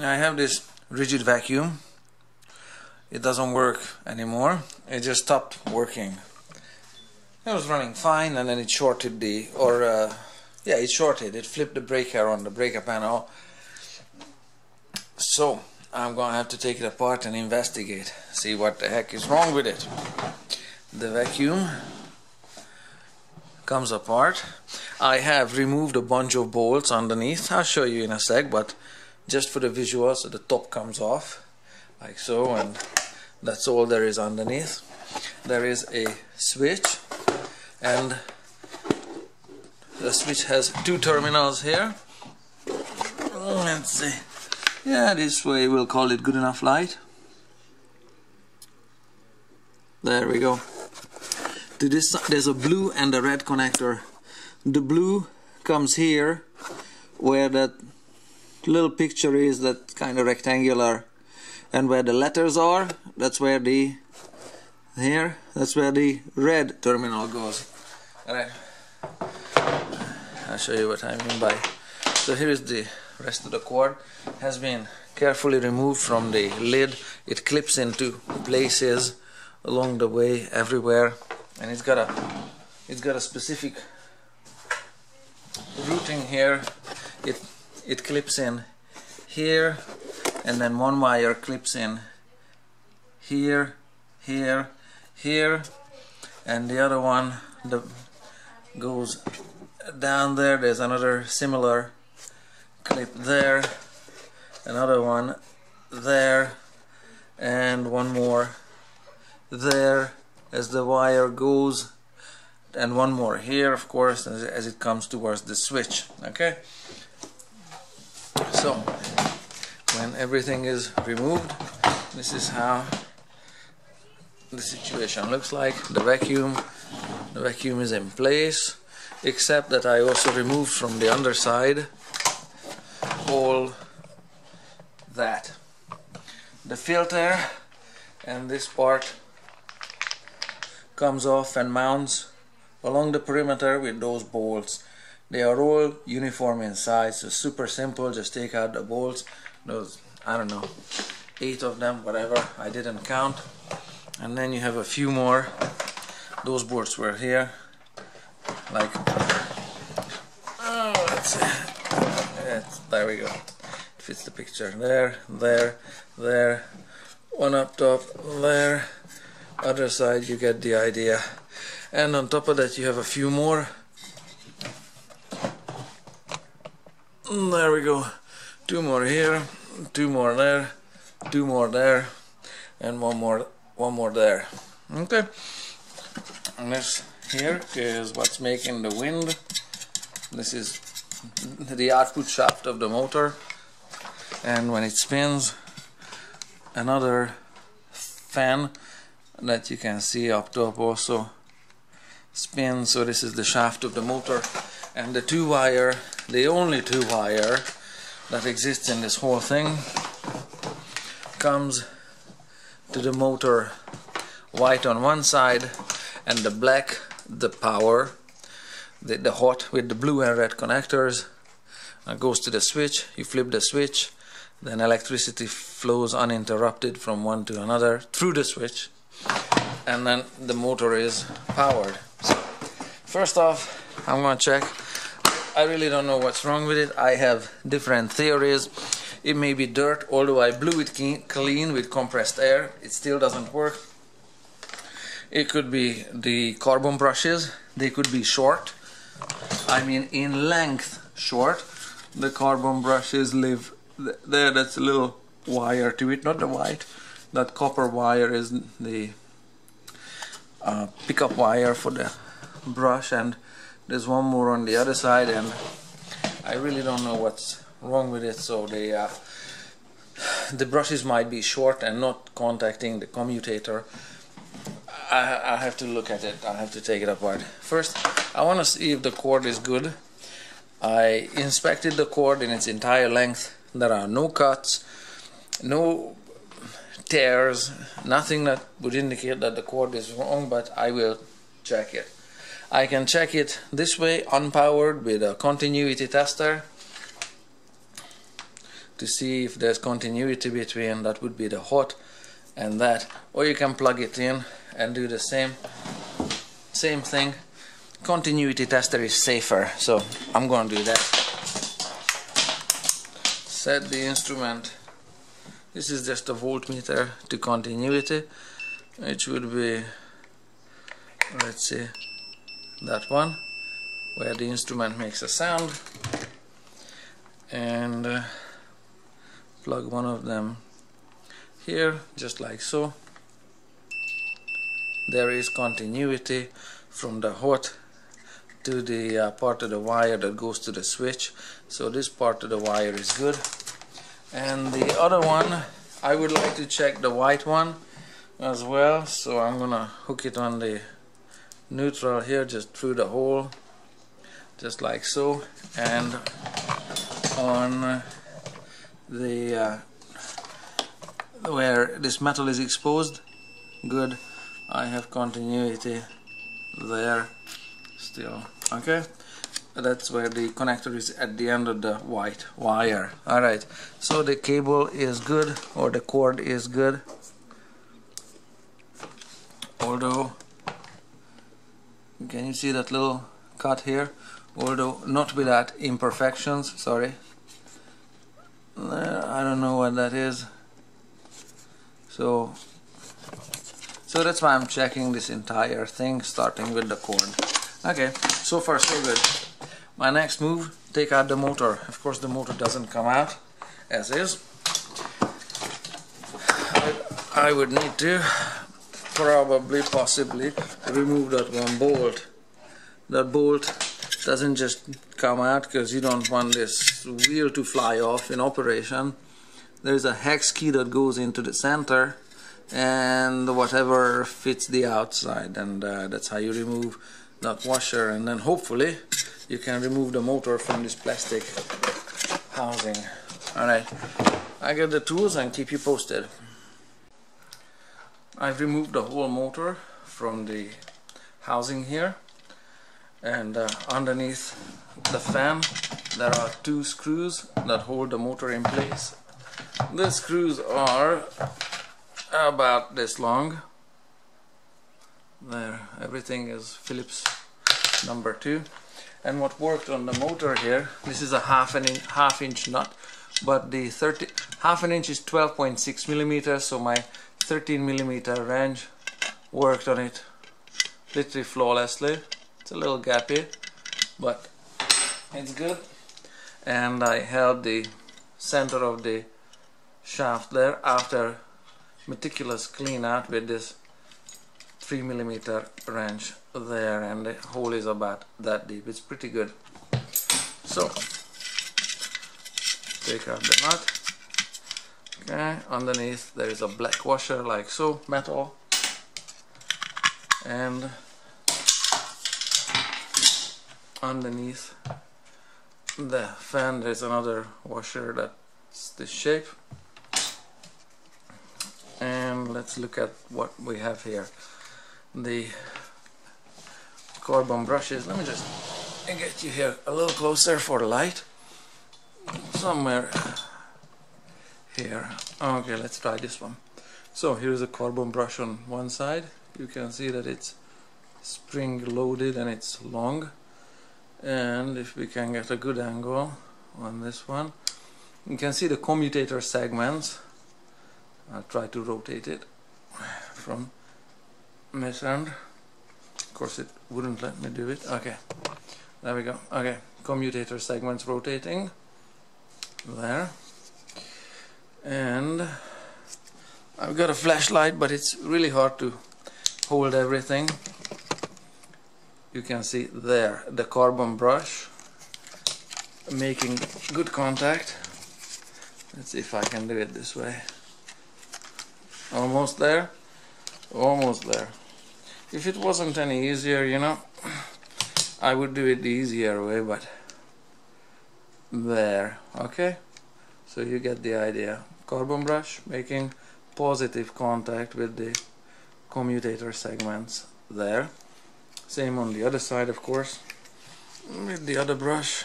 I have this Ridgid vacuum. It doesn't work anymore. It just stopped working. It was running fine and then it shorted the or uh, yeah it shorted. It flipped the breaker on the breaker panel. So I'm gonna have to take it apart and investigate see what the heck is wrong with it. The vacuum comes apart. I have removed a bunch of bolts underneath. I'll show you in a sec but just for the visual so the top comes off like so and that's all there is underneath. There is a switch and the switch has two terminals here. Oh, let's see. Yeah this way we'll call it good enough light. There we go. To this there's a blue and a red connector. The blue comes here where that little picture is that kind of rectangular and where the letters are that's where the here that's where the red terminal goes. Alright I'll show you what I mean by so here is the rest of the cord. Has been carefully removed from the lid. It clips into places along the way everywhere and it's got a it's got a specific routing here it clips in here and then one wire clips in here here here and the other one the goes down there. There's another similar clip there another one there and one more there as the wire goes and one more here of course as, as it comes towards the switch okay so when everything is removed this is how the situation looks like. The vacuum the vacuum is in place except that I also removed from the underside all that. The filter and this part comes off and mounts along the perimeter with those bolts they are all uniform in size so super simple. Just take out the bolts. Those I don't know eight of them whatever. I didn't count. And then you have a few more. Those bolts were here. Like oh there we go. It fits the picture. There there there. One up top there. Other side you get the idea. And on top of that you have a few more Mm, there we go. Two more here two more there two more there and one more one more there. Okay. And this here is what's making the wind. This is the output shaft of the motor. And when it spins another fan that you can see up top also spins. So this is the shaft of the motor. And the two wire the only two wire that exists in this whole thing comes to the motor white on one side and the black the power the, the hot with the blue and red connectors. It goes to the switch. You flip the switch then electricity flows uninterrupted from one to another through the switch and then the motor is powered. So first off I'm gonna check I really don't know what's wrong with it. I have different theories. It may be dirt although I blew it clean with compressed air. It still doesn't work. It could be the carbon brushes. They could be short. I mean in length short. The carbon brushes live there that's a little wire to it. Not the white. That copper wire is the uh, pickup wire for the brush and there's one more on the other side and I really don't know what's wrong with it so they uh, the brushes might be short and not contacting the commutator. I, I have to look at it. I have to take it apart. First I want to see if the cord is good. I inspected the cord in its entire length. There are no cuts no tears nothing that would indicate that the cord is wrong but I will check it I can check it this way unpowered with a continuity tester to see if there's continuity between that would be the hot and that. Or you can plug it in and do the same same thing. Continuity tester is safer so I'm to do that. Set the instrument. This is just a voltmeter to continuity which would be let's see that one where the instrument makes a sound. And uh, plug one of them here just like so. There is continuity from the hot to the uh, part of the wire that goes to the switch. So this part of the wire is good. And the other one I would like to check the white one as well. So I'm gonna hook it on the neutral here just through the hole just like so. And on the uh, where this metal is exposed good. I have continuity there still okay? That's where the connector is at the end of the white wire alright so the cable is good or the cord is good. Although can you see that little cut here? Although not without imperfections sorry. Uh, I don't know what that is. So so that's why I'm checking this entire thing starting with the cord okay so far so good. My next move take out the motor. Of course the motor doesn't come out as is. I, I would need to probably possibly remove that one bolt. That bolt doesn't just come out because you don't want this wheel to fly off in operation. There's a hex key that goes into the center and whatever fits the outside and uh, that's how you remove that washer. And then hopefully you can remove the motor from this plastic housing. Alright I get the tools and keep you posted I've removed the whole motor from the housing here. And uh, underneath the fan there are two screws that hold the motor in place. The screws are about this long. There everything is Phillips number two. And what worked on the motor here this is a half an inch half inch nut but the 30 half an inch is 12.6 millimeters so my 13 millimeter wrench worked on it. Literally flawlessly. It's a little gappy but it's good. And I held the center of the shaft there after meticulous clean out with this 3 millimeter wrench there and the hole is about that deep. It's pretty good. So take out the nut okay underneath there is a black washer like so metal. And underneath the fan there's another washer that's this shape. And let's look at what we have here. The carbon brushes. Let me just get you here a little closer for the light. Somewhere here. Okay let's try this one. So here's a carbon brush on one side. You can see that it's spring loaded and it's long. And if we can get a good angle on this one you can see the commutator segments. I'll try to rotate it from this end. Of course it wouldn't let me do it. Okay there we go. Okay commutator segments rotating. There and I've got a flashlight but it's really hard to hold everything. You can see there the carbon brush making good contact. Let's see if I can do it this way. Almost there almost there. If it wasn't any easier you know I would do it the easier way but there okay? So you get the idea carbon brush making positive contact with the commutator segments there same on the other side of course with the other brush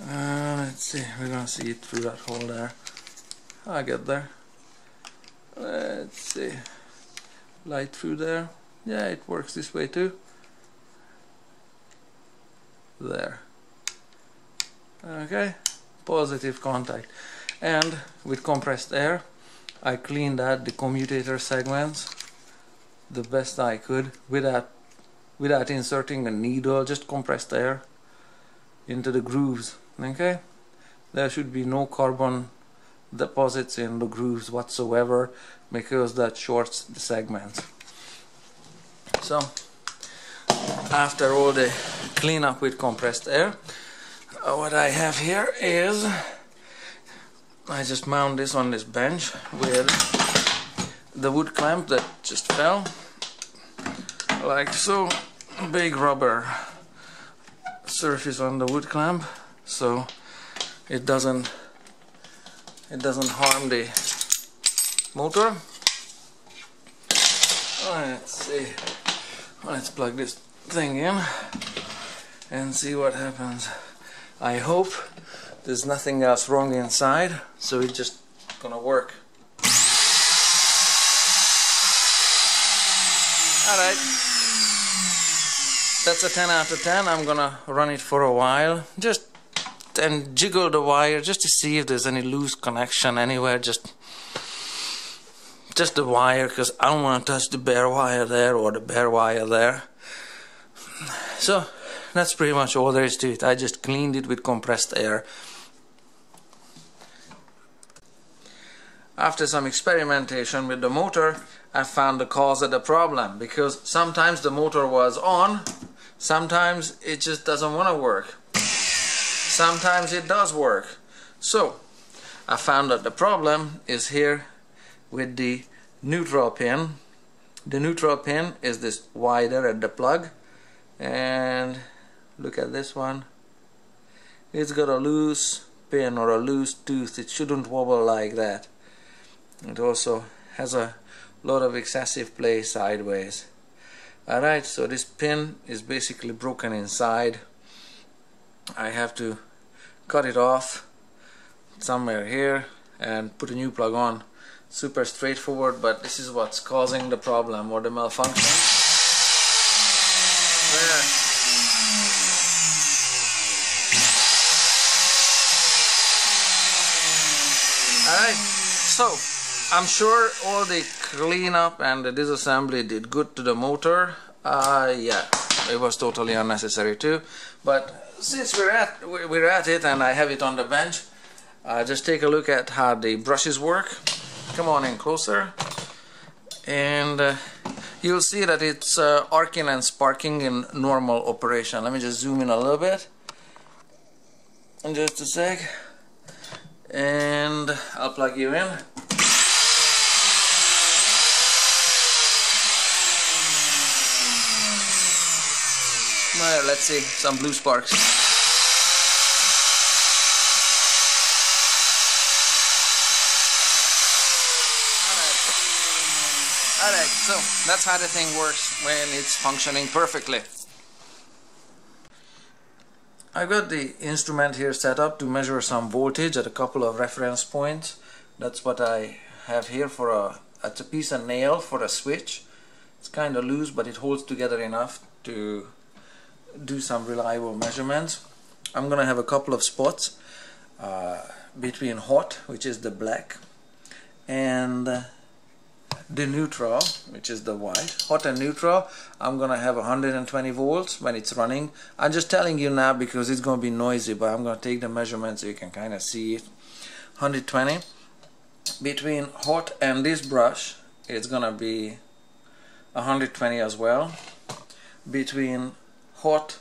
Uh, let's see, we're gonna see it through that hole there. I get there. Let's see. Light through there. Yeah, it works this way too. There. Okay, positive contact. And with compressed air, I cleaned out the commutator segments the best I could without without inserting a needle, just compressed air into the grooves. Okay, there should be no carbon deposits in the grooves whatsoever because that shorts the segments. So after all the cleanup with compressed air, what I have here is I just mount this on this bench with the wood clamp that just fell like so. Big rubber surface on the wood clamp so it doesn't it doesn't harm the motor. Let's see. Let's plug this thing in and see what happens. I hope there's nothing else wrong inside so it's just gonna work. Alright that's a 10 out of 10 I'm gonna run it for a while. Just and jiggle the wire just to see if there's any loose connection anywhere. Just just the wire because I don't want to touch the bare wire there or the bare wire there. So that's pretty much all there is to it. I just cleaned it with compressed air after some experimentation with the motor I found the cause of the problem because sometimes the motor was on sometimes it just doesn't want to work. Sometimes it does work. So I found that the problem is here with the neutral pin the neutral pin is this wider at the plug and look at this one. It's got a loose pin or a loose tooth. It shouldn't wobble like that it also has a lot of excessive play sideways. Alright so this pin is basically broken inside. I have to cut it off somewhere here and put a new plug on. Super straightforward but this is what's causing the problem or the malfunction. Alright so I'm sure all the cleanup and the disassembly did good to the motor. Uh, yeah it was totally unnecessary too. But since we're at we're at it and I have it on the bench uh, just take a look at how the brushes work. Come on in closer. And uh, you'll see that it's uh, arcing and sparking in normal operation. Let me just zoom in a little bit. In just a sec. And I'll plug you in Well, let's see, some blue sparks. Alright, so that's how the thing works when it's functioning perfectly. I've got the instrument here set up to measure some voltage at a couple of reference points. That's what I have here for a, it's a piece of nail for a switch. It's kind of loose but it holds together enough to do some reliable measurements. I'm gonna have a couple of spots uh, between hot, which is the black, and the neutral, which is the white. Hot and neutral, I'm gonna have 120 volts when it's running. I'm just telling you now because it's gonna be noisy, but I'm gonna take the measurement so you can kind of see it. 120 between hot and this brush, it's gonna be 120 as well. Between hot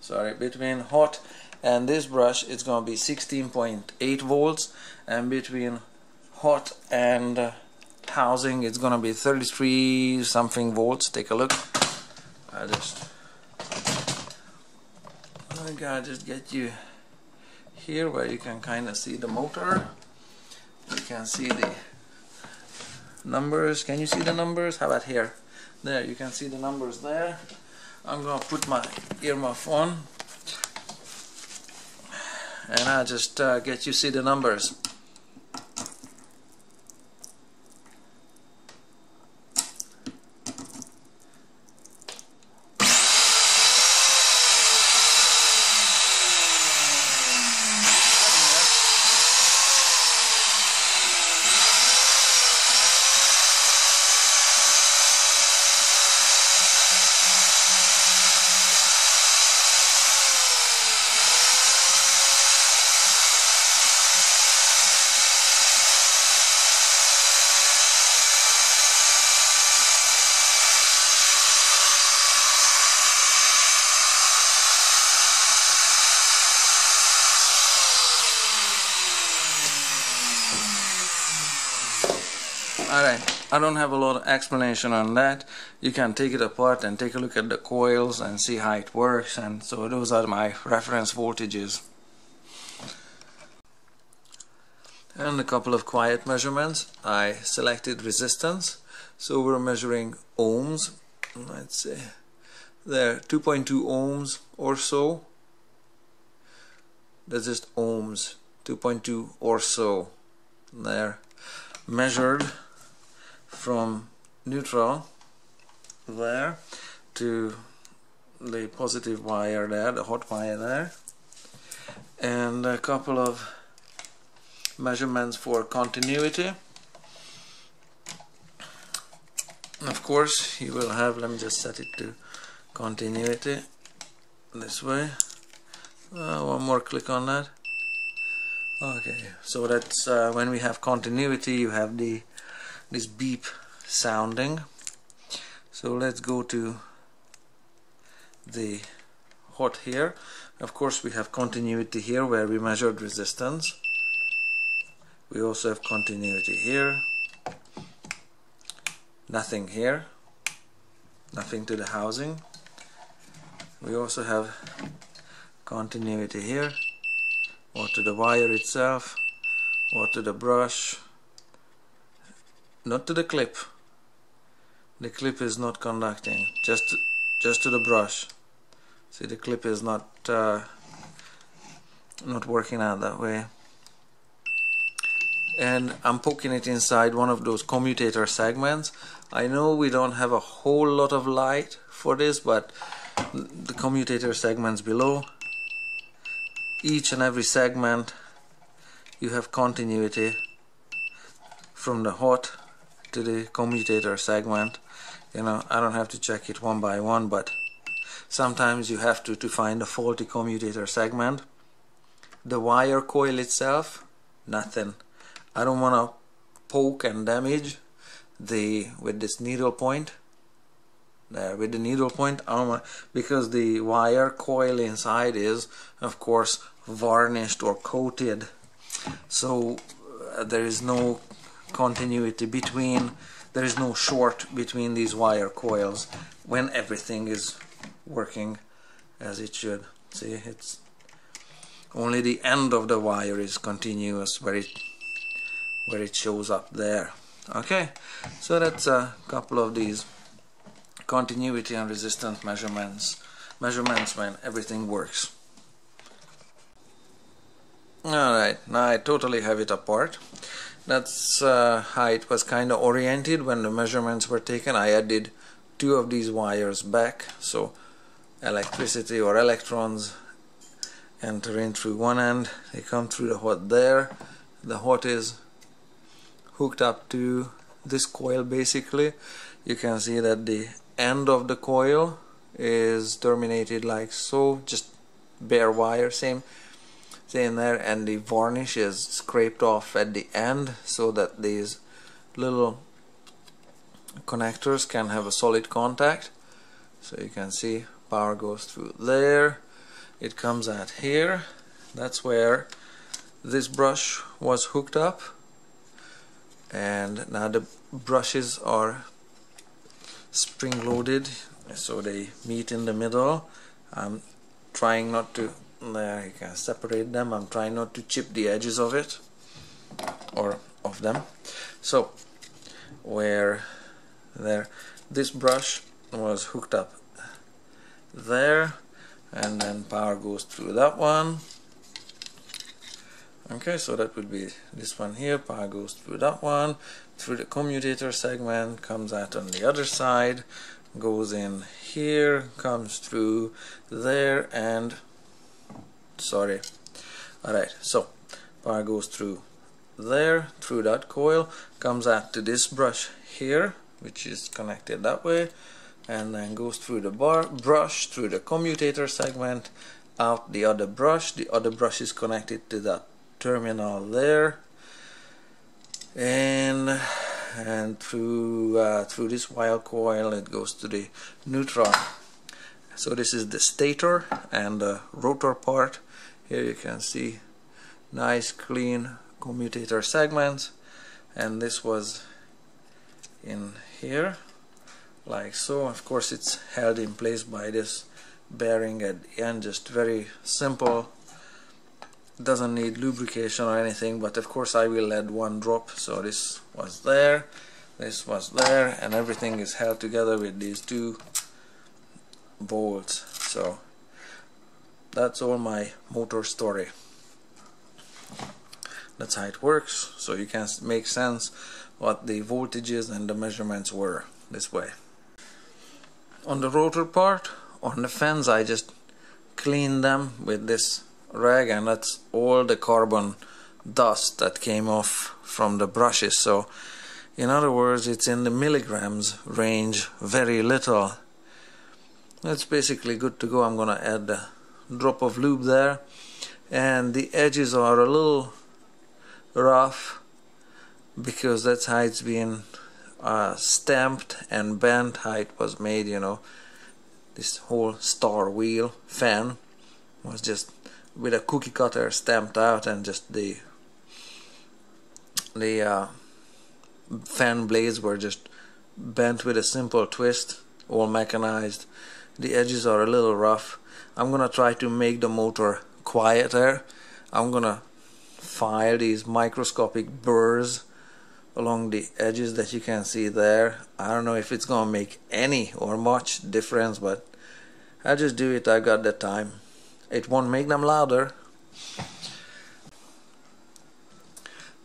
sorry between hot and this brush it's going to be 16.8 volts and between hot and uh, housing it's going to be 33 something volts. Take a look. I just I gotta just get you here where you can kind of see the motor. You can see the numbers. Can you see the numbers? How about here? There you can see the numbers there I'm gonna put my earmuff on and I'll just uh, get you see the numbers Alright, I don't have a lot of explanation on that. You can take it apart and take a look at the coils and see how it works and so those are my reference voltages. And a couple of quiet measurements. I selected resistance, so we're measuring ohms. Let's see, there 2.2 ohms or so. That's just ohms, 2.2 or so. There, measured from neutral there to the positive wire there, the hot wire there. And a couple of measurements for continuity. Of course you will have let me just set it to continuity this way. Uh, one more click on that. Okay so that's uh, when we have continuity you have the this beep sounding. So let's go to the hot here. Of course we have continuity here where we measured resistance. We also have continuity here. Nothing here. Nothing to the housing. We also have continuity here. Or to the wire itself? Or to the brush not to the clip. The clip is not conducting. Just to, just to the brush. See the clip is not uh, not working out that way. And I'm poking it inside one of those commutator segments. I know we don't have a whole lot of light for this but the commutator segments below each and every segment you have continuity from the hot to the commutator segment. You know I don't have to check it one by one but sometimes you have to to find a faulty commutator segment. The wire coil itself nothing. I don't want to poke and damage the with this needle point. There with the needle point I don't want because the wire coil inside is of course varnished or coated. So uh, there is no continuity between there is no short between these wire coils when everything is working as it should. See it's only the end of the wire is continuous where it where it shows up there. Okay so that's a couple of these continuity and resistance measurements measurements when everything works. Alright now I totally have it apart that's uh, how it was kind of oriented when the measurements were taken. I added two of these wires back so electricity or electrons enter in through one end they come through the hot there. The hot is hooked up to this coil basically. You can see that the end of the coil is terminated like so just bare wire same in there and the varnish is scraped off at the end so that these little connectors can have a solid contact. So you can see power goes through there. It comes out here. That's where this brush was hooked up. And now the brushes are spring loaded so they meet in the middle. I'm trying not to you uh, can separate them I'm trying not to chip the edges of it or of them. So where there. This brush was hooked up there and then power goes through that one. Okay so that would be this one here. Power goes through that one. Through the commutator segment comes out on the other side goes in here comes through there and sorry. Alright so power goes through there through that coil comes out to this brush here which is connected that way and then goes through the bar brush through the commutator segment out the other brush the other brush is connected to that terminal there and and through uh, through this wire coil it goes to the neutron so this is the stator and the rotor part. Here you can see nice clean commutator segments. And this was in here like so. Of course it's held in place by this bearing at the end just very simple. Doesn't need lubrication or anything but of course I will add one drop. So this was there this was there and everything is held together with these two bolts so that's all my motor story. That's how it works. So you can make sense what the voltages and the measurements were this way. On the rotor part on the fans I just cleaned them with this rag and that's all the carbon dust that came off from the brushes. So in other words it's in the milligrams range very little that's basically good to go. I'm gonna add a drop of lube there. And the edges are a little rough because that's how it's been uh, stamped and bent how it was made you know. This whole star wheel fan was just with a cookie cutter stamped out and just the the uh, fan blades were just bent with a simple twist all mechanized the edges are a little rough. I'm gonna try to make the motor quieter. I'm gonna file these microscopic burrs along the edges that you can see there. I don't know if it's gonna make any or much difference but I'll just do it. I got the time. It won't make them louder.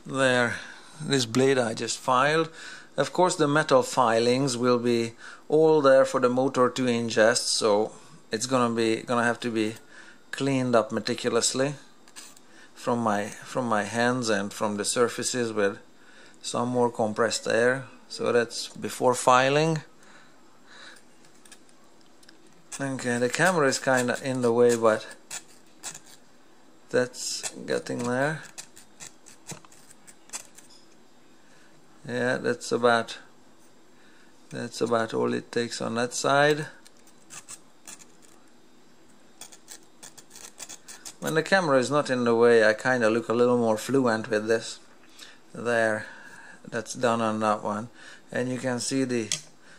There. This blade I just filed. Of course the metal filings will be all there for the motor to ingest so it's gonna be gonna have to be cleaned up meticulously from my from my hands and from the surfaces with some more compressed air. So that's before filing. Okay the camera is kinda in the way but that's getting there. Yeah that's about that's about all it takes on that side. When the camera is not in the way I kinda look a little more fluent with this. There that's done on that one. And you can see the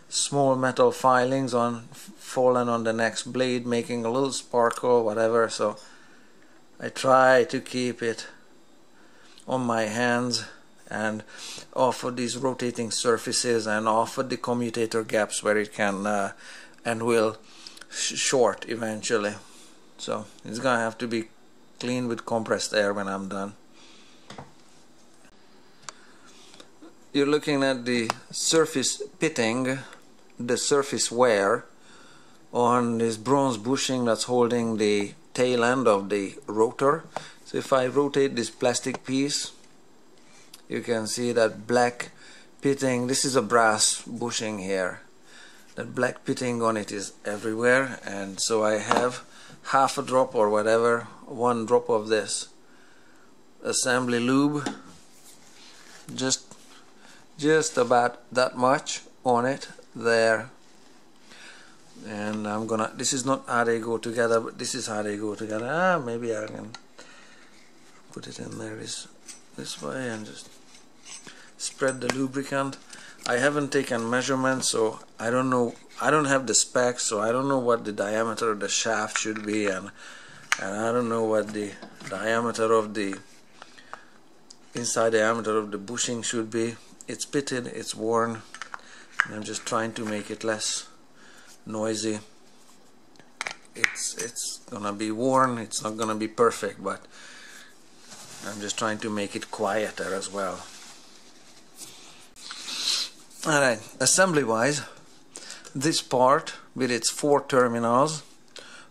small metal filings on fallen on the next blade making a little sparkle whatever so I try to keep it on my hands and off of these rotating surfaces and off of the commutator gaps where it can uh, and will sh short eventually. So it's gonna have to be cleaned with compressed air when I'm done. You're looking at the surface pitting the surface wear on this bronze bushing that's holding the tail end of the rotor. So if I rotate this plastic piece you can see that black pitting this is a brass bushing here. That black pitting on it is everywhere and so I have half a drop or whatever one drop of this assembly lube just just about that much on it there. And I'm gonna this is not how they go together but this is how they go together. Ah maybe I can put it in there this this way and just spread the lubricant. I haven't taken measurements so I don't know I don't have the specs so I don't know what the diameter of the shaft should be and and I don't know what the diameter of the inside diameter of the bushing should be. It's pitted it's worn I'm just trying to make it less noisy. It's it's gonna be worn it's not gonna be perfect but I'm just trying to make it quieter as well. Alright, uh, assembly wise, this part with its four terminals,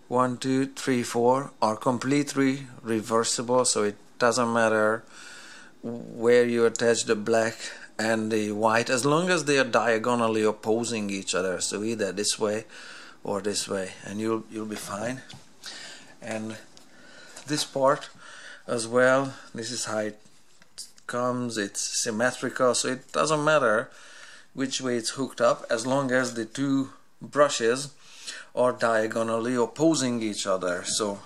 one, two, three, four, are completely reversible, so it doesn't matter where you attach the black and the white as long as they are diagonally opposing each other. So either this way or this way and you'll you'll be fine. And this part as well this is how it comes. It's symmetrical so it doesn't matter which way it's hooked up as long as the two brushes are diagonally opposing each other. So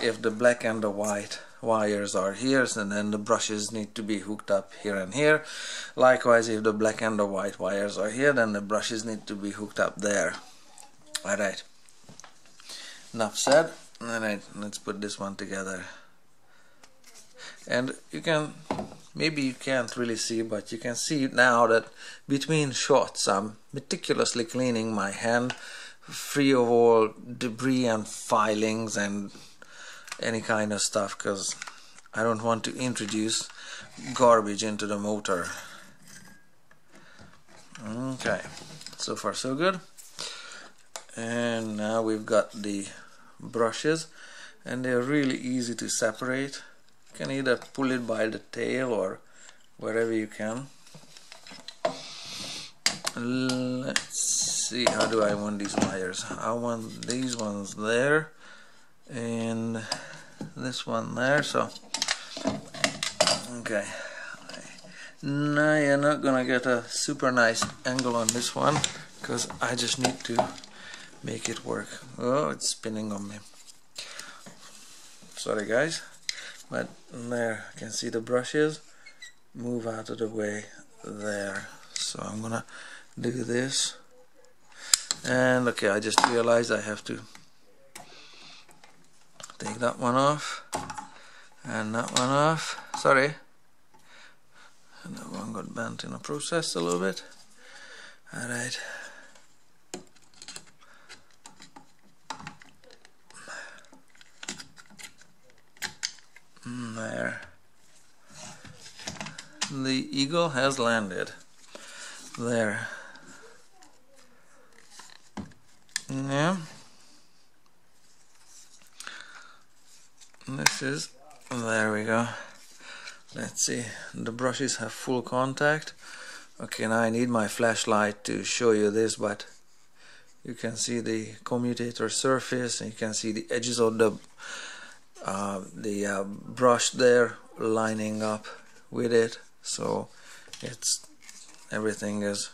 if the black and the white wires are here and then the brushes need to be hooked up here and here. Likewise if the black and the white wires are here then the brushes need to be hooked up there. Alright. Enough said. Alright let's put this one together. And you can maybe you can't really see but you can see now that between shots I'm meticulously cleaning my hand free of all debris and filings and any kind of stuff because I don't want to introduce garbage into the motor. Okay so far so good. And now we've got the brushes and they're really easy to separate can either pull it by the tail or wherever you can. Let's see how do I want these wires? I want these ones there and this one there so okay. Now you're not gonna get a super nice angle on this one because I just need to make it work. Oh it's spinning on me. Sorry guys but there you can see the brushes. Move out of the way there. So I'm gonna do this. And okay I just realized I have to take that one off. And that one off. Sorry. And that one got bent in the process a little bit. Alright there. The eagle has landed. There. Yeah. This is there we go. Let's see. The brushes have full contact. Okay now I need my flashlight to show you this but you can see the commutator surface and you can see the edges of the uh, the uh, brush there lining up with it. So it's everything is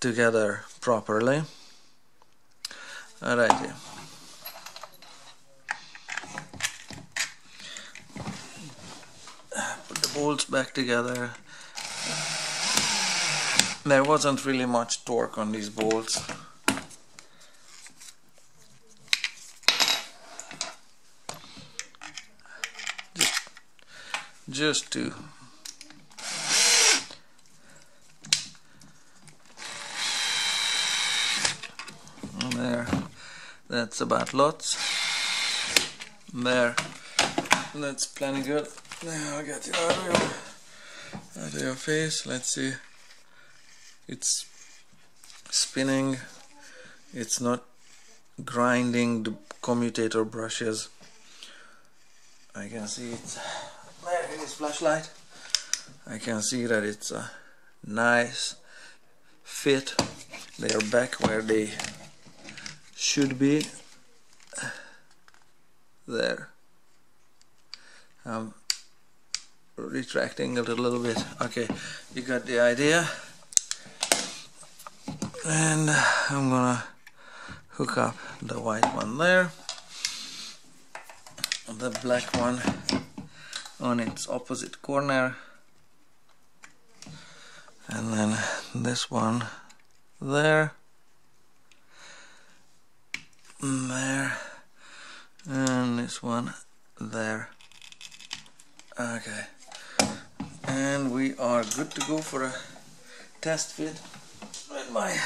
together properly. Alright yeah put the bolts back together. There wasn't really much torque on these bolts just to there that's about lots there that's plenty good now I got you out of your, out of your face. Let's see. It's spinning. It's not grinding the commutator brushes. I can see it. There it is, flashlight. I can see that it's a nice fit. They are back where they should be. There. I'm retracting it a little bit okay you got the idea and I'm gonna hook up the white one there the black one on its opposite corner. And then this one there. There. And this one there. Okay. And we are good to go for a test fit with my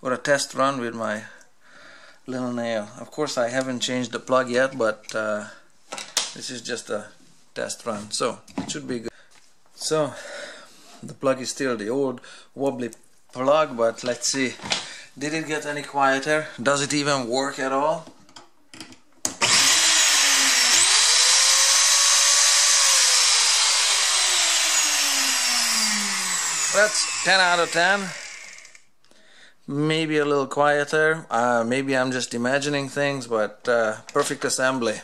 or a test run with my little nail. Of course I haven't changed the plug yet but uh, this is just a test run so it should be good. So the plug is still the old wobbly plug but let's see. Did it get any quieter? Does it even work at all? That's 10 out of 10 maybe a little quieter. Uh, maybe I'm just imagining things but uh, perfect assembly